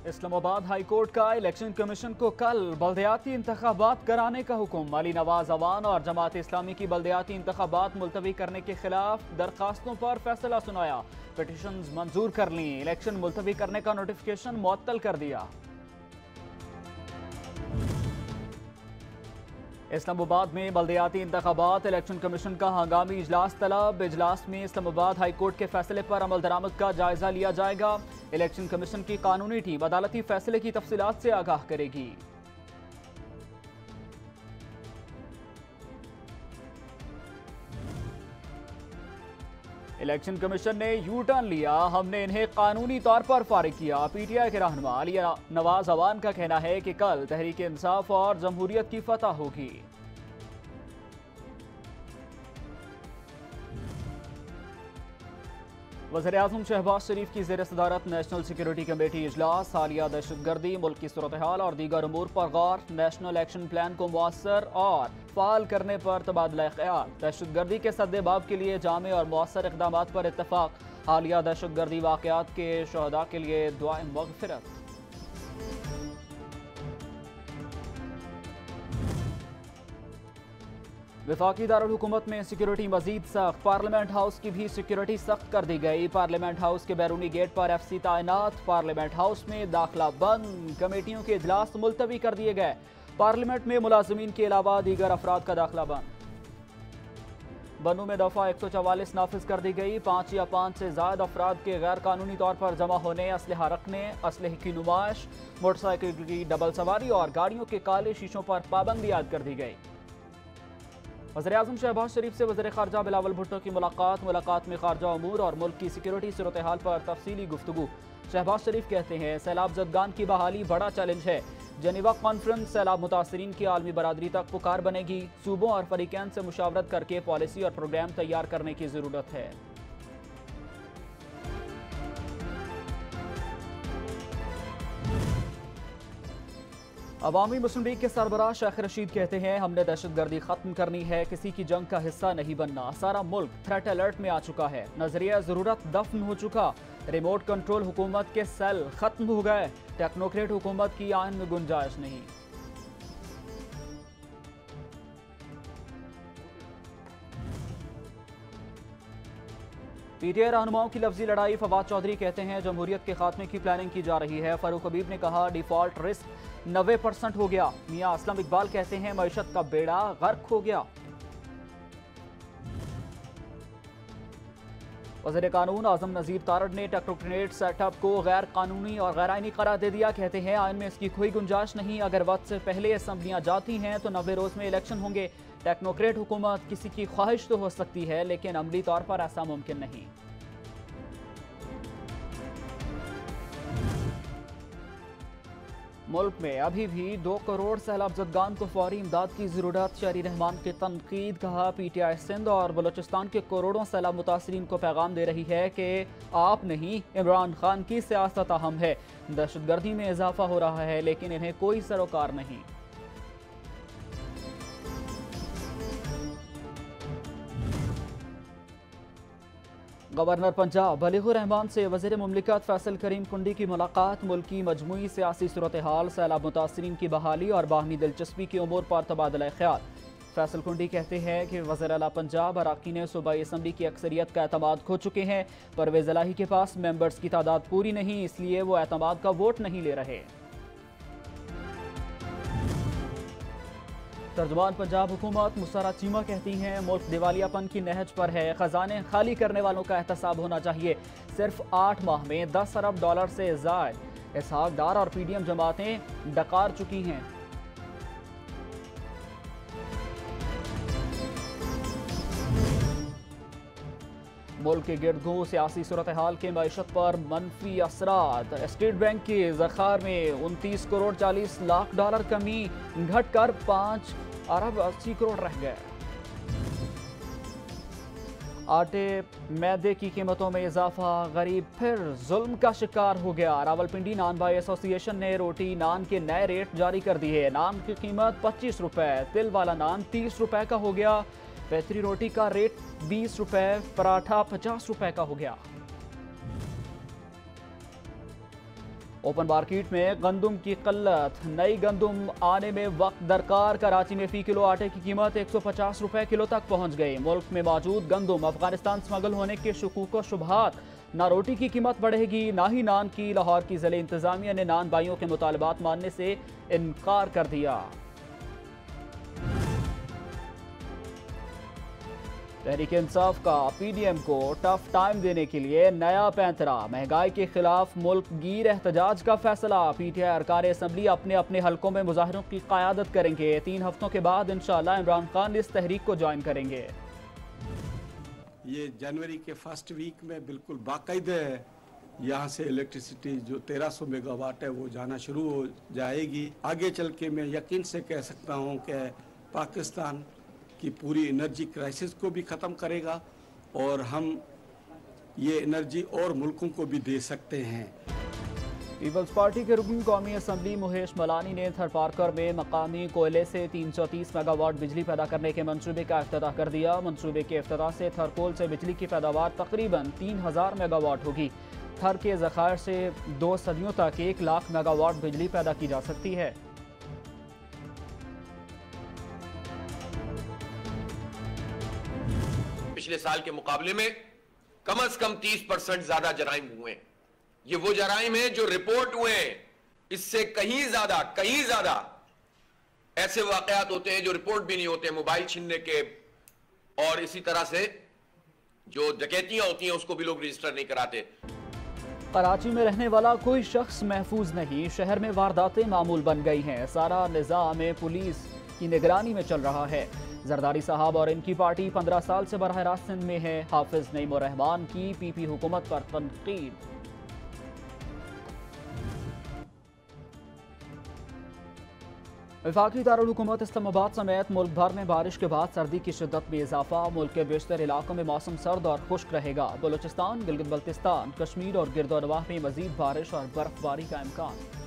Islamabad high court का election commission को कल बल्दियाती इंतबात कराने का हुक्म। अली नवाज़ अवान और जमात इस्लामी की बल्दियाती इंतबात मुलतवी करने के खिलाफ दरखास्तों पर फैसला सुनाया। पिटिशन मंजूर कर ली। इलेक्शन मुलतवी करने का नोटिफिकेशन मुअत्तल कर दिया। इस्लामाबाद में बल्दियाती इंतबात इलेक्शन कमीशन का हंगामी इजलास तलब। इजलास में इस्लामाबाद हाईकोर्ट के फैसले पर अमल दरामद का जायजा लिया जाएगा। इलेक्शन कमीशन की कानूनी टीम अदालती फैसले की तफसीत से आगाह करेगी। इलेक्शन कमीशन ने यू टर्न लिया, हमने इन्हें कानूनी तौर पर फारिग किया। पीटीआई के रहनमा अली नवाज़ अवान का कहना है कि कल तहरीक इंसाफ और जमहूरियत की फतह होगी। वजर अजम शहबाज शरीफ की जेर सदारत नेशनल सिक्योरिटी कमेटी इजलास, हालिया दहशत गर्दी मुल्क की सूरत हाल और दीगर अमूर पर गौर। नेशनल एक्शन प्लान को मौसर और फाल करने पर तबादला ख्याल। दहशत गर्दी के सद्देबाब के लिए जामे और मौसर इकदाम पर इतफाक हालिया दहशत गर्दी वाकत के शहदा के लिए दुआ मगफरत विफाकी दारकूमत में सिक्योरिटी मजीद सख्त। पार्लियामेंट हाउस की भी सिक्योरिटी सख्त कर दी गई। पार्लियामेंट हाउस के बैरूनी गेट पर एफ़ सी तैनात। पार्लियामेंट हाउस में दाखिला बंद। कमेटियों के इजलास मुलतवी कर दिए गए। पार्लियामेंट में मुलाजमीन के अलावा दीगर अफराद का दाखिला बंद। बनू में दफ़ा एक सौ चवालीस नाफिज कर दी गई। पाँच या पाँच से ज़्यादा अफराद के गैर कानूनी तौर पर जमा होने, असलहा रखने, असलहे की नुमाइश, मोटरसाइकिल की डबल सवारी और गाड़ियों के काले शीशों पर पाबंदी याद कर दी गई। वजर अजम शहबाज शरीफ से वजर खारजा बिलावल भुट्टो की मुलाकात। मुलाकात में खारजा अमूर और मुल्क की सिक्योरिटी सूरत हाल पर तफसली गुफ्तु शहबाज शरीफ कहते हैं, सैलाब जदगान की बहाली बड़ा चैलेंज है। जनीवा कॉन्फ्रेंस सैलाब मुतासरीन की आलमी बरदरी तक पुकार बनेगी। सूबों और फरीकैन से मुशावरत करके पॉलिसी और प्रोग्राम तैयार करने की ज़रूरत है। अवामी मुस्लिम लीग के सरबराह शेख रशीद कहते हैं, हमने दहशत गर्दी खत्म करनी है, किसी की जंग का हिस्सा नहीं बनना। सारा मुल्क थ्रेट अलर्ट में आ चुका है। नज़रिया ज़रूरत दफन हो चुका। रिमोट कंट्रोल हुकूमत के सेल खत्म हो गए। टेक्नोक्रेट हुकूमत की आयन में गुंजाइश नहीं। पीटीआई रहनुमाओं की लफ्जी लड़ाई, फवाद चौधरी कहते हैं, जमहूरियत के खात्मे की प्लानिंग की जा रही है। फारूक हबीब ने कहा डिफ़ॉल्ट रिस्क नब्बे परसेंट हो गया। मियाँ असलम इकबाल कहते हैं मीशत का बेड़ा गर्क हो गया। वज़ीर कानून आज़म नजीर तारड़ ने टेक्नोक्रेट सेटअप को गैर कानूनी और गैर आइनी करार दे दिया। कहते हैं आइन में इसकी कोई गुंजाइश नहीं। अगर वक्त से पहले असम्बलियाँ जाती हैं तो नब्बे रोज में इलेक्शन होंगे। टेक्नोक्रेट हुकूमत किसी की ख्वाहिश तो हो सकती है, लेकिन अमली तौर पर ऐसा मुमकिन नहीं। मुल्क में अभी भी दो करोड़ सैलाब जदगान को फौरी इमदाद की ज़रूरत, शहरी रहमान की तनकीद, कहा पी टी आई सिंध और बलोचिस्तान के करोड़ों सैलाब मुतासरीन को पैगाम दे रही है कि आप नहीं, इमरान खान की सियासत अहम है। दहशत गर्दी में इजाफा हो रहा है, लेकिन इन्हें कोई सरोकार नहीं। गवर्नर पंजाब बलीगुर रहमान से वज़ीर ममलिकत फैसल करीम कुंडी की मुलाकात, मुल्क मजमू सियासी सूरत हाल सैलाब मुतासरीन की बहाली और बाहमी दिलचस्पी की उमूर पर तबादला ख्याल। फैसल कुंडी कहते हैं कि वजर अला पंजाब अरकान सूबाई असम्बली की अक्सरियत का अतमाद खो चुके हैं परवेज अलाही के पास मेंबर्स की तादाद पूरी नहीं, इसलिए वो अतमाद का वोट नहीं ले रहे। तर्जुमान पंजाब हुकूमत मुसारा चीमा कहती हैं, मुल्क दिवालियापन की नहज पर है। खजाने खाली करने वालों का एहतसाब होना चाहिए। सिर्फ़ आठ माह में दस अरब डॉलर से जायद। इसहाकदार और पी डी एम जमातें डकार चुकी हैं। मुल्क के गिरदू सियासी सूरत हाल के मीशत पर मनफी असरात। स्टेट बैंक के जखार में उनतीस करोड़ चालीस लाख डॉलर कमी घट कर पाँच अरब अस्सी करोड़ रह गए। आटे मैदे की कीमतों में इजाफा, गरीब फिर जुल्म का शिकार हो गया। रावलपिंडी नान बाई एसोसिएशन ने रोटी नान के नए रेट जारी कर दिए नान की कीमत पच्चीस रुपए, तिल वाला नान तीस रुपए का हो गया। पैतरी रोटी का रेट बीस रुपए, पराठा पचास रुपए का हो गया। ओपन मार्केट में गंदम की कल्लत। नई गंदम आने में वक्त दरकार। कराची में फ़ी किलो आटे की कीमत एक सौ पचास रुपए किलो तक पहुँच गई। मुल्क में मौजूद गंदम अफ़गानिस्तान स्मगल होने के शकूक शुभात। ना रोटी की कीमत बढ़ेगी, ना ही नान की। लाहौर की ज़िले इंतजामिया ने नान भाइयों के मुतालबात मानने से इनकार कर दिया। तहरीक इंसाफ का पीडीएम को टफ टाइम देने के लिए नया पैंतरा महँगाई के खिलाफ मुल्क गिर एहतजाज का फैसला। पीटीआई अरकान असम्बली अपने अपने हलकों में मुजाहरों की क्यादत करेंगे। तीन हफ्तों के बाद इंशाल्लाह इमरान खान इस तहरीक को ज्वाइन करेंगे। ये जनवरी के फ़र्स्ट वीक में बिल्कुल बाकायदे यहाँ से इलेक्ट्रिसिटी जो 1300 मेगावाट है, वो जाना शुरू हो जाएगी। आगे चल के मैं यकीन से कह सकता हूँ कि पाकिस्तान की पूरी एनर्जी क्राइसिस को भी ख़त्म करेगा और हम ये एनर्जी और मुल्कों को भी दे सकते हैं। पीपल्स पार्टी के रुकन कौमी असम्बली मुहेश मलानी ने थरपारकर में मकामी कोयले से 330 मेगावाट बिजली पैदा करने के मंसूबे का अफ्ताह कर दिया। मंसूबे के अफ्ताह से थरकोल से बिजली की पैदावार तकरीबन 3000 मेगावाट होगी। थर के जखायर से दो सदियों तक एक लाख मेगावाट बिजली पैदा की जा सकती है। पिछले साल के मुकाबले में कम अज कम 30 परसेंट ज़्यादा जराइम हुए ये वो जराइम है जो रिपोर्ट हुए हैं। इससे कहीं ज़्यादा कहीं ज़्यादा ऐसे वाकयात होते हैं जो रिपोर्ट भी नहीं होते मोबाइल छीनने के। और इसी तरह से जो डकैतियाँ होती हैं, उसको भी लोग रजिस्टर नहीं कराते। कराची में रहने वाला कोई शख्स महफूज नहीं, शहर में वारदातें मामूल बन गई हैं। सारा निज़ाम पुलिस की निगरानी में चल रहा है। जरदारी साहब और इनकी पार्टी पंद्रह साल से बरह रास्त सिंध में है। हाफिज नईम रहमान की पी पी हुकूमत पर तनकीद। विफाकी दारकूमत इस्लामाबाद समेत मुल्क भर में बारिश के बाद सर्दी की शिद्दत में इजाफा, मुल्क के बेशतर इलाकों में मौसम सर्द और खुश्क रहेगा। बलोचिस्तान, गिलगित बल्तिस्तान, कश्मीर और गिरदोनवाह में मजीद बारिश और बर्फबारी का इम्कान।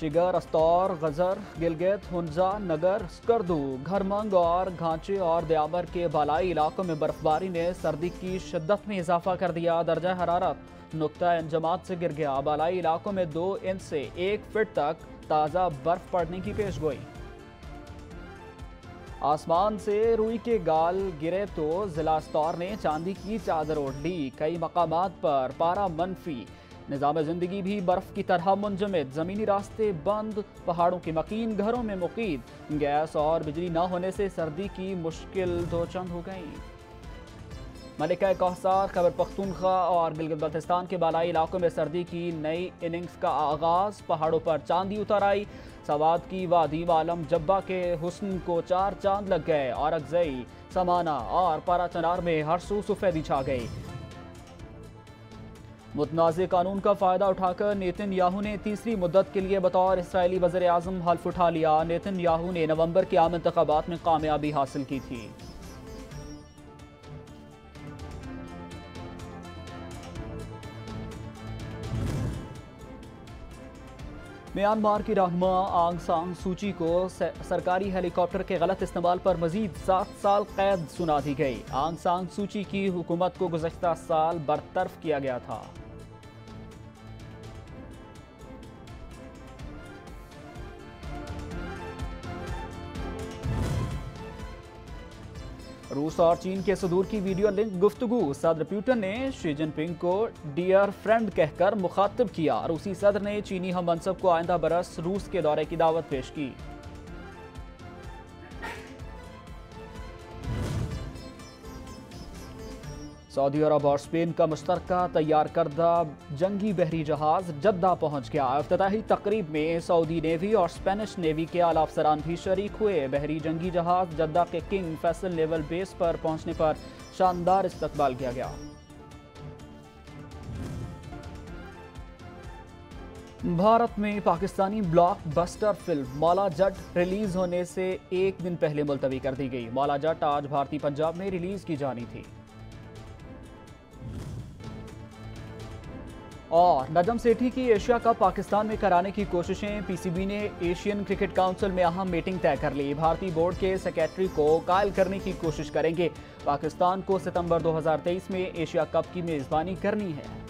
शिगर अस्तौर गजर गिलगित हंजा नगर स्कर्दू घरमंग और घांचे और दयाबर के बालाई इलाकों में बर्फबारी ने सर्दी की शिद्दत में इजाफा कर दिया दर्जा हरारत नुकता इंजमात से गिर गया बालाई इलाकों में दो इंच से एक फिट तक ताज़ा बर्फ़ पड़ने की पेश गोई आसमान से रुई के गाल गिरे तो जिला स्तौर ने चांदी की चादर ओढ़ ली कई मकाम पर पारा मनफी निज़ाम ज़िंदगी भी बर्फ़ की तरह मुंजमद। ज़मीनी रास्ते बंद, पहाड़ों के मकीन घरों में मुकीद। गैस और बिजली न होने से सर्दी की मुश्किल दो चंद हो गई। मलिका कौसार खबर पख्तूनख्वा और गिलगित बल्तिस्तान के बालाई इलाकों में सर्दी की नई इनिंग्स का आगाज़। पहाड़ों पर चांदी उतर आई। सवाद की वादी वालम जब्बा के हुस्न को चार चाँद लग गए। और अगजई समाना और पारा चनार में हर सू सफेदी छा गई। मुतनाज़ कानून का फ़ायदा उठाकर नितिन याहू ने तीसरी मुद्दत के लिए बतौर इसराइली वजर अजम हल्फ उठा लिया। नितिन याहू ने नवंबर के आम इंतबात में कामयाबी हासिल की थी। म्यांमार की रहनुमा आंग सांग सूची को सरकारी हेलीकॉप्टर के गलत इस्तेमाल पर मजीद सात साल कैद सुना दी गई। आंग सांग सूची की हुकूमत को गुजशत साल बरतरफ किया गया था। रूस और चीन के सदूर की वीडियो लिंक गुफ्तगु। सदर प्यूटन ने शी जिनपिंग को डियर फ्रेंड कहकर मुखातब किया रूसी सदर ने चीनी हम मनसब को आइंदा बरस रूस के दौरे की दावत पेश की। सऊदी अरब और स्पेन का मुश्तर तैयार करदा जंगी बहरी जहाज़ जद्दा पहुँच गया। अफ्ताही तकरीब में सऊदी नेवी और स्पेनिश नेवी के आला अफसरान भी शरीक हुए। बहरी जंगी जहाज़ जद्दा के किंग फैसल लेवल बेस पर पहुँचने पर शानदार इस्तकबाल किया गया। भारत में Pakistani blockbuster film Maula Jatt release होने से एक दिन पहले मुलतवी कर दी गई। मौला जट आज भारतीय पंजाब में रिलीज़ की जानी थी। और नजम सेठी की एशिया कप पाकिस्तान में कराने की कोशिशें, पीसीबी ने एशियन क्रिकेट काउंसिल में अहम मीटिंग तय कर ली। भारतीय बोर्ड के सेक्रेटरी को कायल करने की कोशिश करेंगे। पाकिस्तान को सितंबर 2023 में एशिया कप की मेजबानी करनी है।